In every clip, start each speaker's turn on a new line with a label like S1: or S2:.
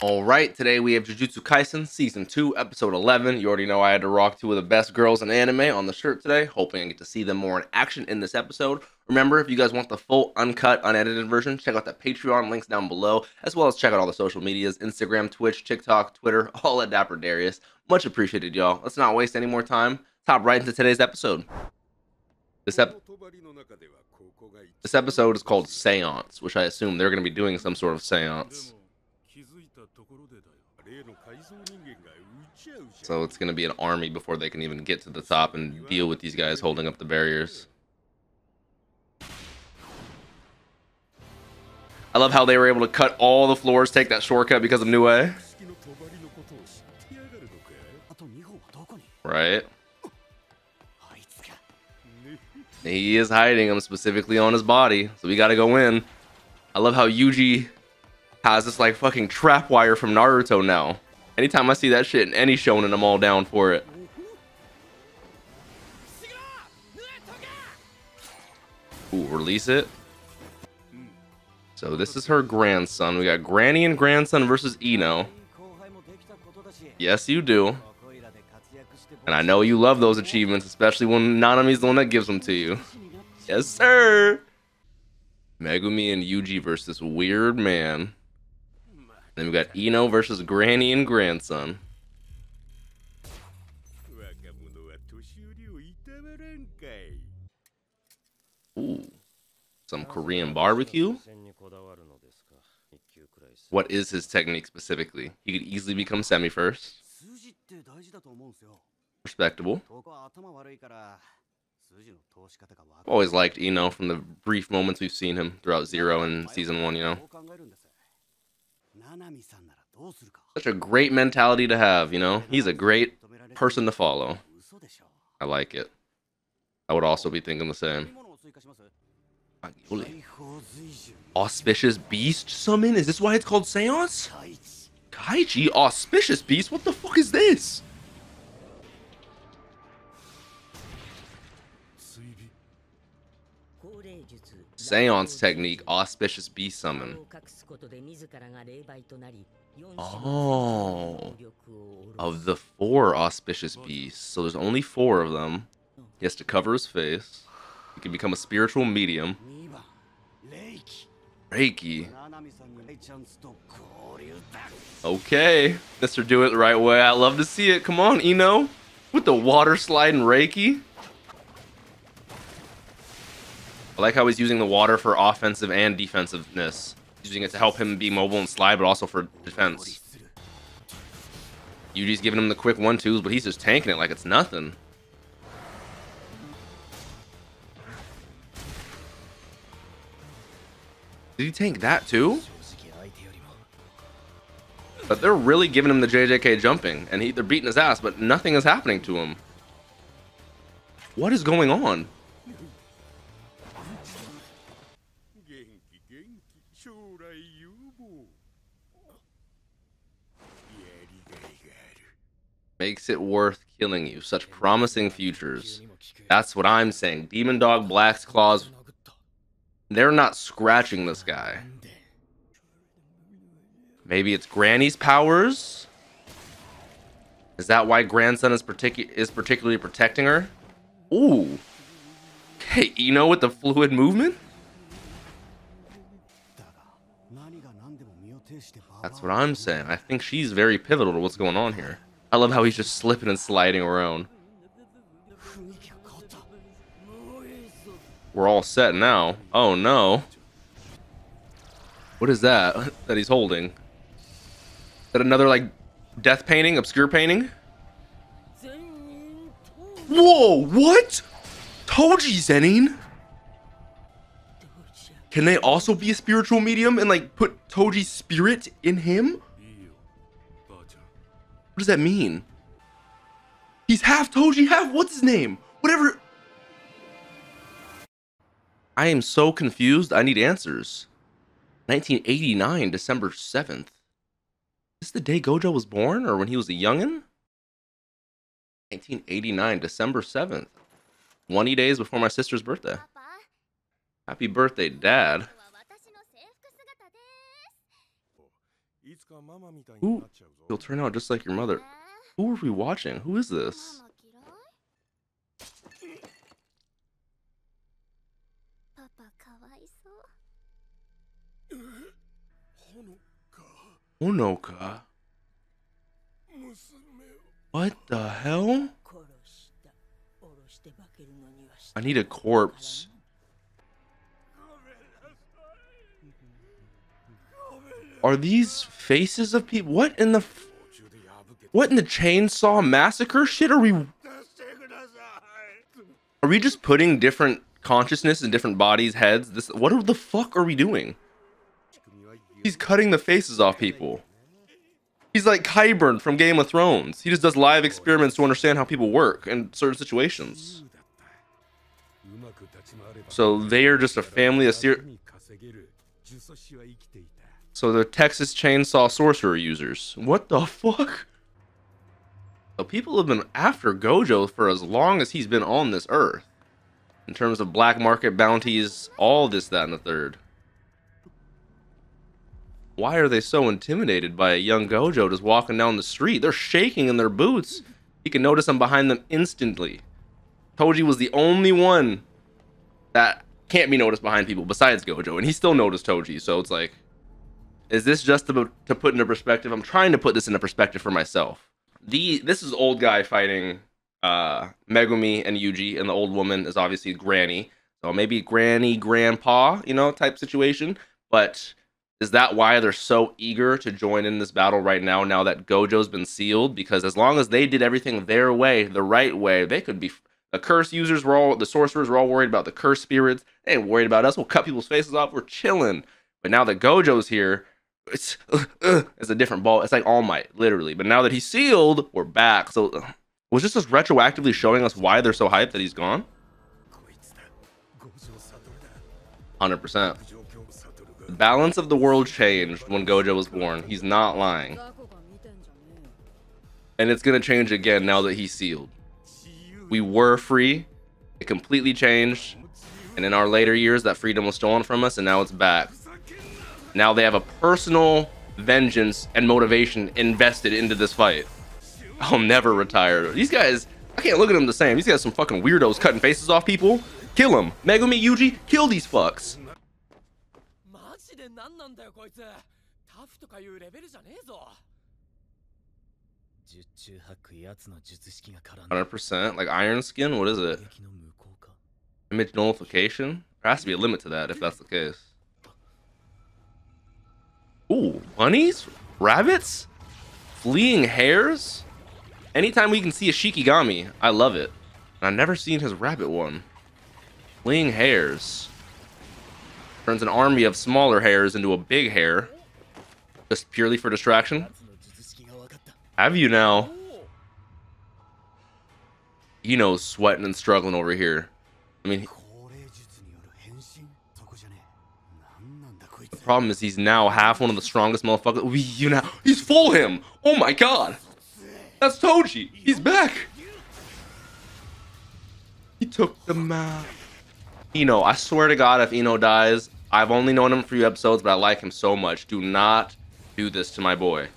S1: All right, today we have Jujutsu Kaisen Season 2, Episode 11. You already know I had to rock two of the best girls in anime on the shirt today, hoping I get to see them more in action in this episode. Remember, if you guys want the full, uncut, unedited version, check out the Patreon links down below, as well as check out all the social medias Instagram, Twitch, TikTok, Twitter, all at Dapper Darius. Much appreciated, y'all. Let's not waste any more time. Top right into today's episode. This, ep- this episode is called Seance, which I assume they're going to be doing some sort of seance. So it's going to be an army before they can even get to the top and deal with these guys holding up the barriers. I love how they were able to cut all the floors, take that shortcut because of Nue. Right? He is hiding them specifically on his body, so we gotta go in. I love how Yuji has this like fucking trap wire from Naruto now. Anytime I see that shit in any shonen, I'm all down for it. Ooh, release it. So this is her grandson. We got Granny and grandson versus Ino. Yes, you do. And I know you love those achievements, especially when Nanami's the one that gives them to you. Yes, sir. Megumi and Yuji versus Weird Man. Then we got Ino versus Granny and grandson. Ooh, some Korean barbecue. What is his technique specifically? He could easily become semi first. Respectable. Always liked Ino from the brief moments we've seen him throughout Zero and Season 1, you know. Such a great mentality to have, you know. He's a great person to follow. I like it. I would also be thinking the same. Auspicious beast summon? Is this why it's called Seance? Kaichi? Auspicious beast? What the fuck is this? Seance technique, auspicious beast summon. Oh, of the four auspicious beasts. So there's only four of them. He has to cover his face. He can become a spiritual medium. Reiki. Okay, Mr. Do It the Right Way. I love to see it. Come on, Ino. With the water sliding Reiki. I like how he's using the water for offensive and defensiveness. Using it to help him be mobile and slide, but also for defense. Yuji's giving him the quick one-twos, but he's just tanking it like it's nothing. Did he tank that too? But they're really giving him the JJK jumping, and he, they're beating his ass, but nothing is happening to him. What is going on? Makes it worth killing you. Such promising futures. That's what I'm saying. Demon Dog, Black's Claws. They're not scratching this guy. Maybe it's Granny's powers? Is that why grandson is, particu is particularly protecting her? Ooh. Okay, you know with the fluid movement? That's what I'm saying. I think she's very pivotal to what's going on here. I love how he's just slipping and sliding around. We're all set now. Oh no. What is that that he's holding? Is that another like death painting, obscure painting? Whoa, what? Toji Zenin? Can they also be a spiritual medium and like put Toji's spirit in him? What does that mean? He's half Toji, half what's his name? Whatever. I am so confused. I need answers. 1989, December 7th. Is this the day Gojo was born or when he was a youngin'? 1989, December 7th. 20 days before my sister's birthday. Happy birthday, Dad. Ooh, you'll turn out just like your mother. Who are we watching? Who is this? Honoka? What the hell? I need a corpse. Are these faces of people? What in the What in the chainsaw massacre shit are we Are we just putting different consciousness in different bodies' heads? This what the fuck are we doing? He's cutting the faces off people. He's like Qyburn from Game of Thrones. He just does live experiments to understand how people work in certain situations. So they are just a family of So they're Texas Chainsaw Sorcerer users. What the fuck? So people have been after Gojo for as long as he's been on this earth. In terms of black market bounties, all this, that, and the third. Why are they so intimidated by a young Gojo just walking down the street? They're shaking in their boots. You can notice I'm behind them instantly. Toji was the only one that can't be noticed behind people besides Gojo, and he still noticed Toji. So it's like, is this just to, to put into perspective? I'm trying to put this into perspective for myself. The this is old guy fighting uh Megumi and Yuji, and the old woman is obviously Granny. So maybe Granny, Grandpa, you know, type situation. But is that why they're so eager to join in this battle right now? Now that Gojo's been sealed, because as long as they did everything their way, the right way, they could be. The curse users were all the sorcerers were all worried about the curse spirits. They ain't worried about us. We'll cut people's faces off. We're chilling. But now that Gojo's here, it's uh, uh, it's a different ball. It's like All Might, literally. But now that he's sealed, we're back. So uh, was this just retroactively showing us why they're so hyped that he's gone? 100%. The balance of the world changed when Gojo was born. He's not lying. And it's going to change again now that he's sealed. We were free. It completely changed. And in our later years, that freedom was stolen from us, and now it's back. Now they have a personal vengeance and motivation invested into this fight. I'll never retire. These guys, I can't look at them the same. These guys some fucking weirdos cutting faces off people. Kill them. Megumi Yuji, kill these fucks.
S2: Hundred
S1: percent, like iron skin. What is it? Image nullification. There has to be a limit to that if that's the case. Ooh, bunnies? Rabbits? Fleeing hares? Anytime we can see a Shikigami, I love it. And I've never seen his rabbit one. Fleeing hares. Turns an army of smaller hares into a big hare. Just purely for distraction. Have you now? You know, sweating and struggling over here. I mean, problem is he's now half one of the strongest motherfuckers. We, you know, he's full him. Oh my god, that's Toji. He's back. He took the map. Ino, I swear to God, if Ino dies, I've only known him for a few episodes, but I like him so much. Do not do this to my boy.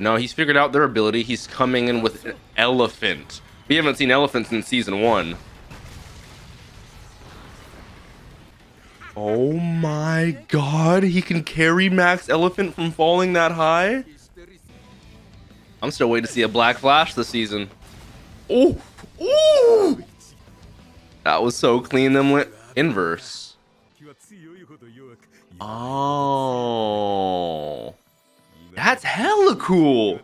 S1: But no, he's figured out their ability. He's coming in with an elephant. We haven't seen elephants in season one. Oh my god, he can carry Max Elephant from falling that high? I'm still waiting to see a Black Flash this season. Oh, ooh! That was so clean, then went inverse. Oh. That's hella cool.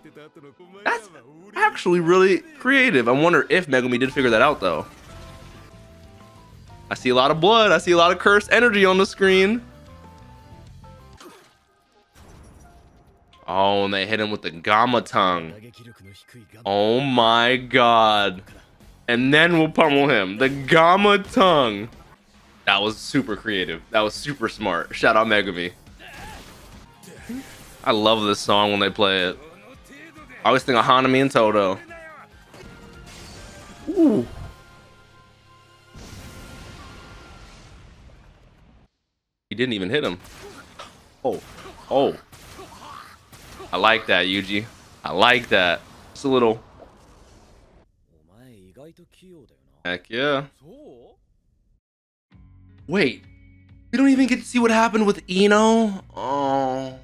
S1: That's actually really creative. I wonder if Megumi did figure that out, though. I see a lot of blood. I see a lot of cursed energy on the screen. Oh, and they hit him with the Gamma Tongue. Oh my god. And then we'll pummel him. The Gamma Tongue. That was super creative. That was super smart. Shout out Megumi. I love this song when they play it. I always think of Hanami and Todo. Ooh. He didn't even hit him. Oh. Oh. I like that, Yuji. I like that. It's a little... Heck yeah. Wait. We don't even get to see what happened with Ino? Oh...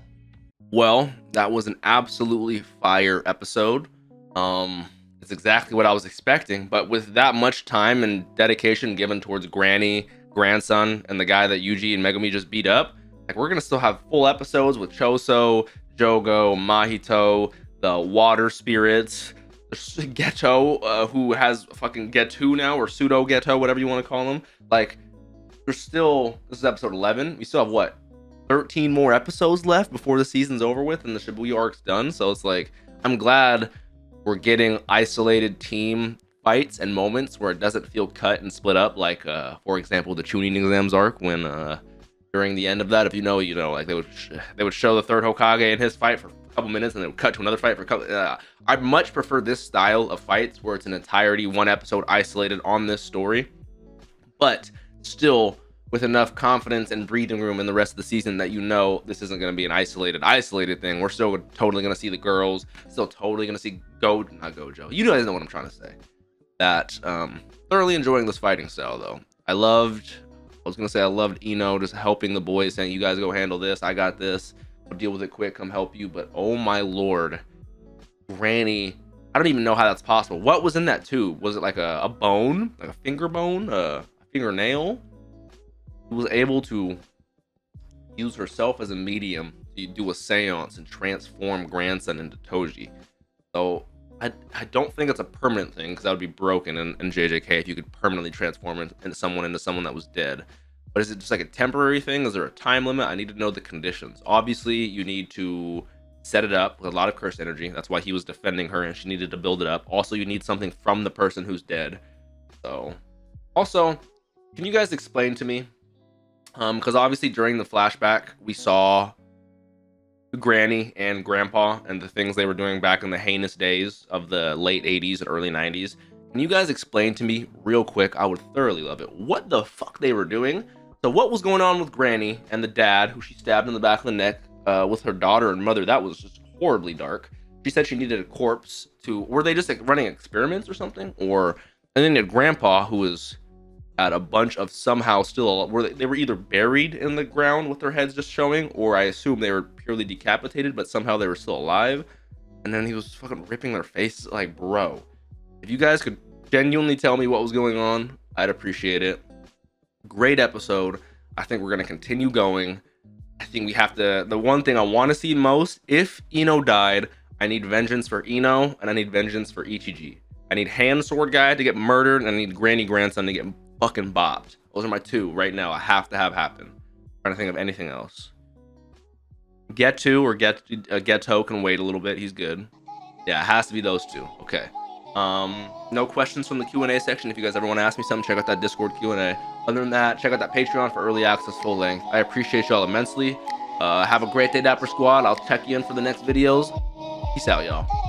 S1: Well, that was an absolutely fire episode. Um, it's exactly what I was expecting, but with that much time and dedication given towards Granny, grandson, and the guy that Yuji and Megumi just beat up, like we're gonna still have full episodes with Choso, Jogo, Mahito, the water spirits, Geto, uh, who has fucking Geto now, or pseudo Geto, whatever you want to call him. Like, there's still this is episode 11 we still have what 13 more episodes left before the season's over with and the shibuya arc's done. So it's like i'm glad we're getting isolated team fights and moments where it doesn't feel cut and split up like uh for example the chunin exams arc when uh during the end of that if you know you know like they would they would show the third hokage in his fight for a couple minutes and they would cut to another fight for a couple uh, i much prefer this style of fights where it's an entirety one episode isolated on this story but still with enough confidence and breathing room in the rest of the season that you know this isn't going to be an isolated isolated thing. We're still totally going to see the girls still totally going to see go not gojo. You guys know what i'm trying to say. That um thoroughly enjoying this fighting style though. I loved i was going to say i loved ino just helping the boys saying you guys go handle this. I got this. I'll deal with it quick. Come help you. But oh my lord granny i don't even know how that's possible. What was in that tube? Was it like a, a bone? Like a finger bone? Uh, a fingernail was able to use herself as a medium to do a seance and transform grandson into Toji. So I, I don't think it's a permanent thing because that would be broken in, in JJK if you could permanently transform into someone into someone that was dead. But is it just like a temporary thing? Is there a time limit? I need to know the conditions. Obviously, you need to set it up with a lot of curse energy. That's why he was defending her and she needed to build it up. Also, you need something from the person who's dead. So, also, can you guys explain to me um because obviously during the flashback we saw granny and grandpa and the things they were doing back in the heinous days of the late 80s and early 90s can you guys explain to me real quick? I would thoroughly love it. What the fuck they were doing? So what was going on with granny and the dad who she stabbed in the back of the neck uh, with her daughter and mother? That was just horribly dark. She said she needed a corpse to were they just like running experiments or something? Or and then you had grandpa who was a bunch of somehow still were they, they were either buried in the ground with their heads just showing, or I assume they were purely decapitated, but somehow they were still alive. And then he was fucking ripping their faces. Like, bro, if you guys could genuinely tell me what was going on, I'd appreciate it. Great episode. I think we're gonna continue going. I think we have to. The one thing I want to see most, if Ino died, I need vengeance for Ino, and I need vengeance for Ijichi. I need hand sword guy to get murdered, and I need Granny grandson to get fucking bopped. Those are my two right now. I have to have happen. I'm trying to think of anything else. Get to or get uh, Geto can wait a little bit. He's good. Yeah, it has to be those two. Okay. Um, no questions from the Q&A section. If you guys ever want to ask me something, check out that Discord Q&A. Other than that, check out that Patreon for early access full length. I appreciate y'all immensely. Uh, have a great day, Dapper Squad. I'll check you in for the next videos. Peace out, y'all.